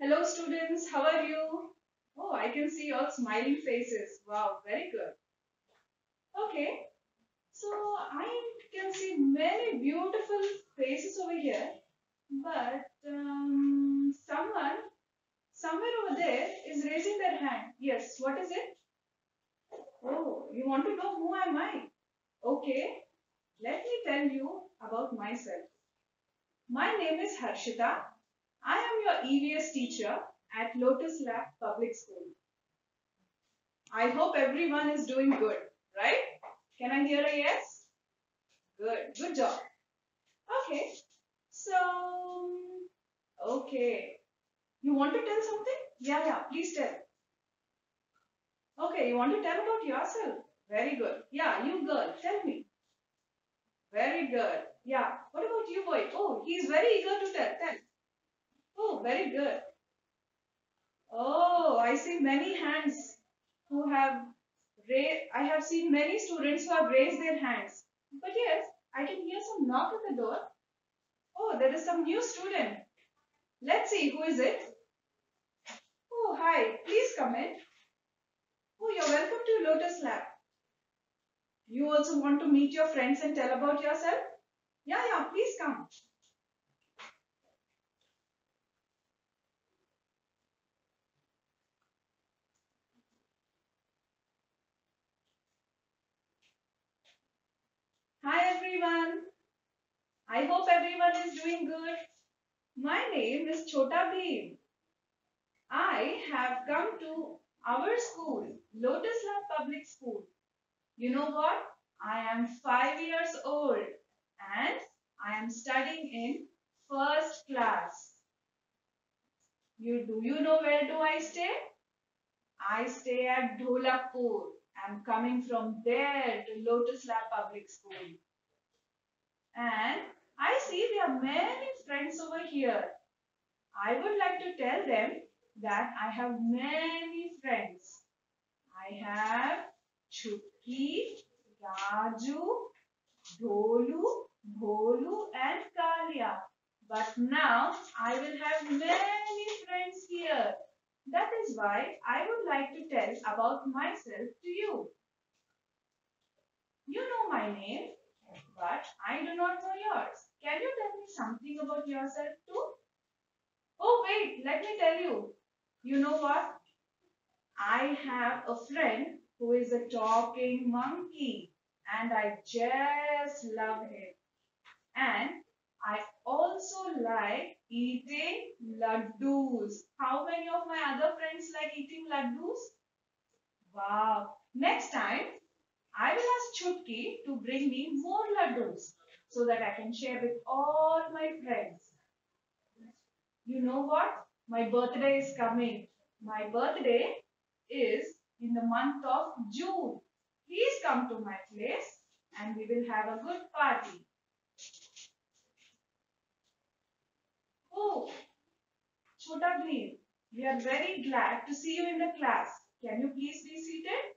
Hello students, how are you? Oh, I can see all smiling faces. Wow, very good. Okay, so I can see many beautiful faces over here, but um, someone somewhere over there is raising their hand. Yes, what is it? Oh, you want to know who am I? Okay, let me tell you about myself. My name is Harshita. Your EVS teacher at Lotus Lap Public School. I hope everyone is doing good, right? Can I hear a yes? Good, good job. Okay, so, okay. You want to tell something? Yeah, yeah, please tell. Okay, you want to tell about yourself? Very good. Yeah, you girl, tell me. Very good. Yeah. What about you, boy? Oh, he's very eager to tell. Tell. Oh, very good. Oh, I see many hands who have raised. I have seen many students who have raised their hands. But yes, I can hear some knock at the door. Oh, there is some new student. Let's see, who is it? Oh, hi. Please come in. Oh, you're welcome to Lotus Lap. You also want to meet your friends and tell about yourself? Yeah, yeah, please come. Hi everyone. I hope everyone is doing good. My name is Chota Bheem. I have come to our school, Lotus Lap Public School. You know what? I am 5 years old and I am studying in first class. You do you know where do I stay? I stay at Dholakpur. I'm coming from there to Lotus Lap Public School. And I see there are many friends over here. I would like to tell them that I have many friends. I have Chutki, Raju, Dholu, Bholu and Kalia. But now I will have many why I would like to tell about myself to you. You know my name, but I do not know yours. Can you tell me something about yourself too? Oh wait, let me tell you. You know what? I have a friend who is a talking monkey and I just love him. And I also like eating laddus. How many of my other friends like eating laddus? Wow. Next time, I will ask Chutki to bring me more laddus so that I can share with all my friends. You know what? My birthday is coming. My birthday is in the month of June. Please come to my place and we will have a good party. Oh, Chota Bheem, we are very glad to see you in the class. Can you please be seated?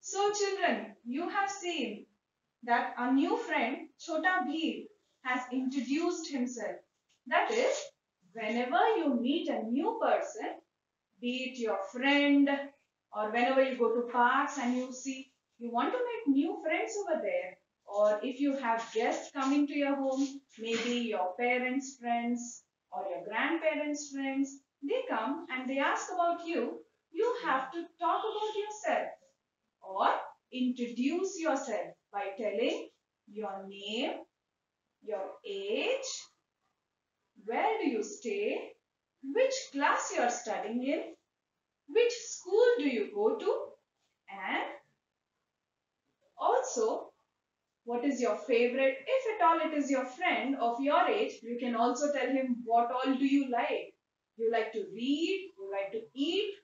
So children, you have seen that a new friend, Chota Bheem, has introduced himself. That is, whenever you meet a new person, be it your friend or whenever you go to parks and you see you want to make new friends over there. Or if you have guests coming to your home, maybe your parents' friends or your grandparents' friends, they come and they ask about you, you have to talk about yourself. Or introduce yourself by telling your name, your age, where do you stay, which class you are studying in, which school do you go to, and also what is your favorite, if at all it is your friend of your age, you can also tell him what all do you like. You like to read, you like to eat.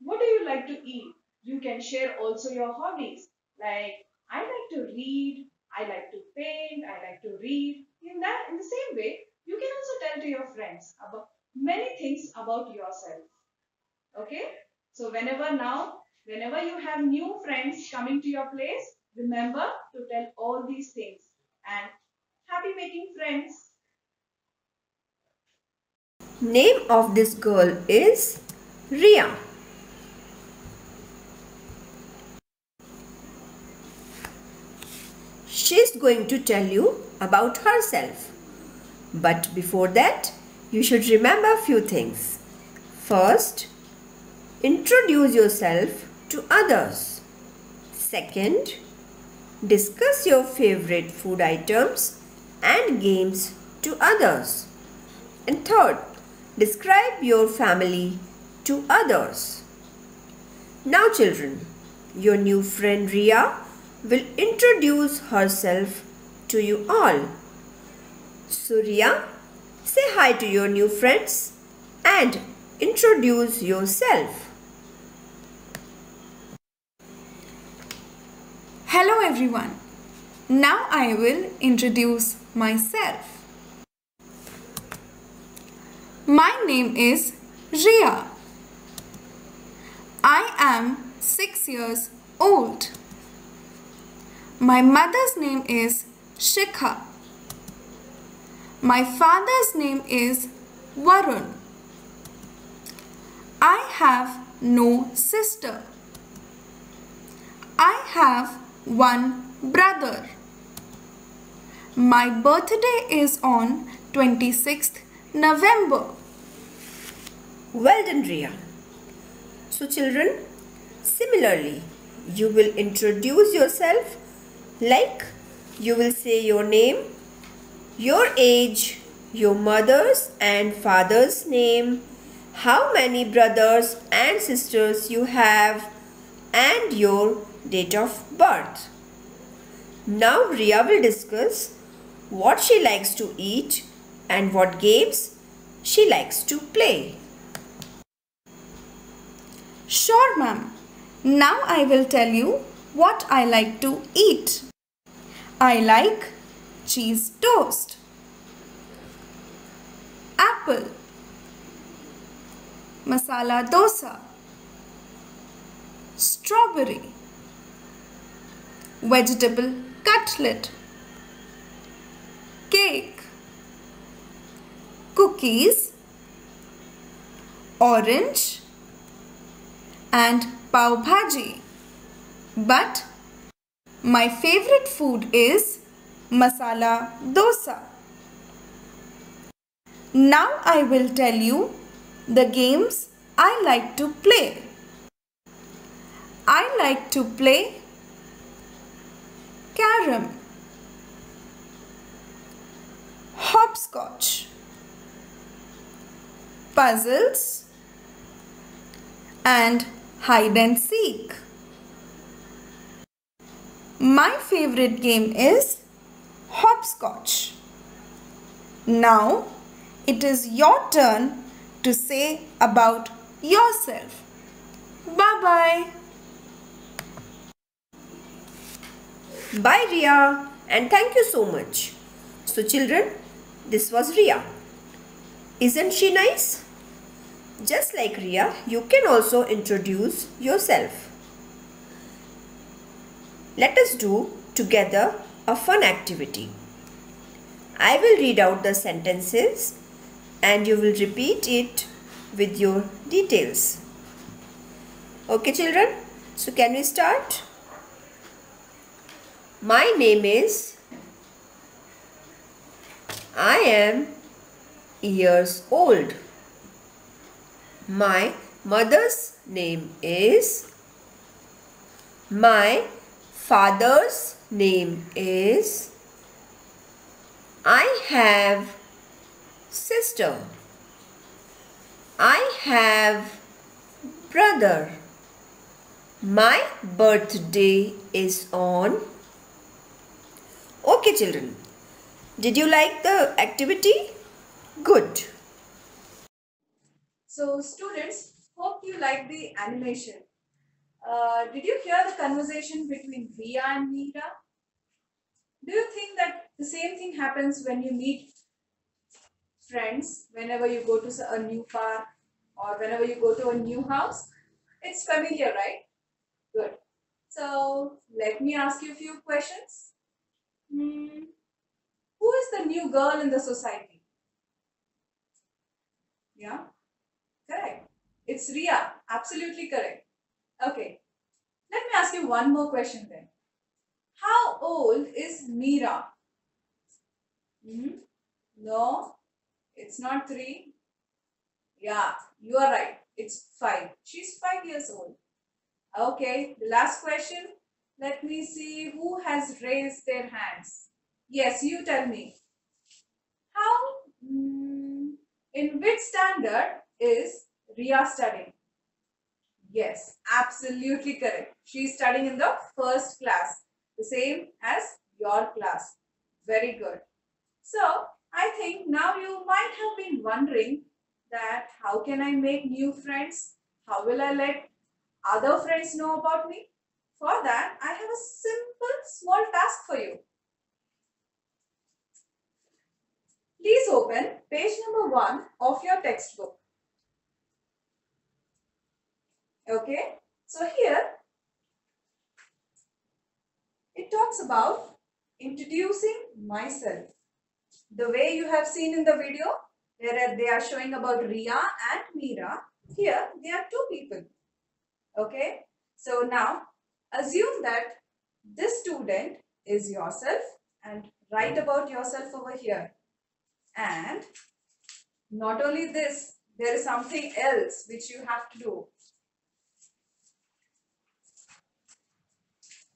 What do you like to eat? You can share also your hobbies. Like, I like to read, I like to paint, I like to read. In that, in the same way, you can also tell to your friends about many things about yourself. Okay? So whenever now Whenever you have new friends coming to your place, remember to tell all these things. And happy making friends. Name of this girl is Ria. She's going to tell you about herself. But before that, you should remember few things. First, introduce yourself to others. Second, discuss your favorite food items and games to others. And third, describe your family to others. Now children, your new friend Ria will introduce herself to you all. Surya, say hi to your new friends and introduce yourself. Hello everyone. Now I will introduce myself. My name is Ria. I am 6 years old. My mother's name is Shikha. My father's name is Varun. I have no sister. I have one brother. My birthday is on 26th November. Well done, Ria. So, children, similarly, you will introduce yourself like you will say your name, your age, your mother's and father's name, how many brothers and sisters you have, and your date of birth. Now Ria will discuss what she likes to eat and what games she likes to play. Sure, ma'am. Now I will tell you what I like to eat. I like cheese toast, apple, masala dosa, strawberry, vegetable cutlet, cake, cookies, orange and pav bhaji. But my favorite food is masala dosa. Now I will tell you the games I like to play. I like to play carom, hopscotch, puzzles and hide and seek. My favorite game is hopscotch. Now it is your turn to say about yourself. Bye bye bye. Ria and thank you so much. So children, this was Ria. Isn't she nice? Just like Ria, you can also introduce yourself. Let us do together a fun activity. I will read out the sentences and you will repeat it with your details. Okay children, so can we start? My name is I am years old. My mother's name is my father's name is I have sister. I have brother. My birthday is on Okay children, did you like the activity? Good. So students, hope you like the animation. Uh, did you hear the conversation between Ria and Meera? Do you think that the same thing happens when you meet friends whenever you go to a new park or whenever you go to a new house? It's familiar, right? Good. So let me ask you a few questions. Hmm. Who is the new girl in the society? Yeah, correct. It's Ria. Absolutely correct. Okay. Let me ask you one more question then. How old is Meera? Hmm? No, it's not three. Yeah, you are right. It's five. She's five years old. Okay, the last question. Let me see who has raised their hands. Yes, you tell me. How, mm, in which standard is Ria studying? Yes, absolutely correct. She is studying in the first class, the same as your class. Very good. So, I think now you might have been wondering that how can I make new friends? How will I let other friends know about me? For that, I have a simple small task for you. Please open page number 1 of your textbook. Okay, so here it talks about introducing myself. The way you have seen in the video, where they are showing about Ria and Meera. Here, they are two people. Okay, so now assume that this student is yourself and write about yourself over here. And not only this, there is something else which you have to do.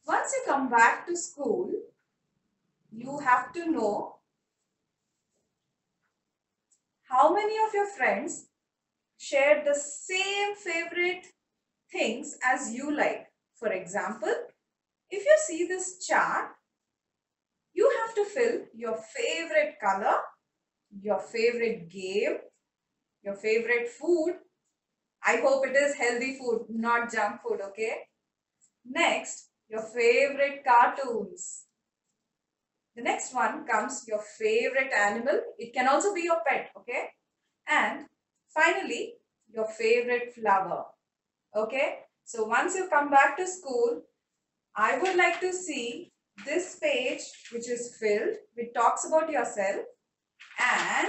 Once you come back to school, you have to know how many of your friends share the same favorite things as you like. For example, if you see this chart, you have to fill your favorite color, your favorite game, your favorite food. I hope it is healthy food, not junk food, okay? Next, your favorite cartoons. The next one comes your favorite animal. It can also be your pet, okay? And finally, your favorite flower, okay? So once you come back to school, I would like to see this page which is filled, which talks about yourself and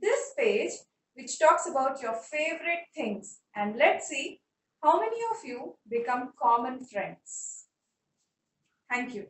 this page which talks about your favorite things. And let's see how many of you become common friends. Thank you.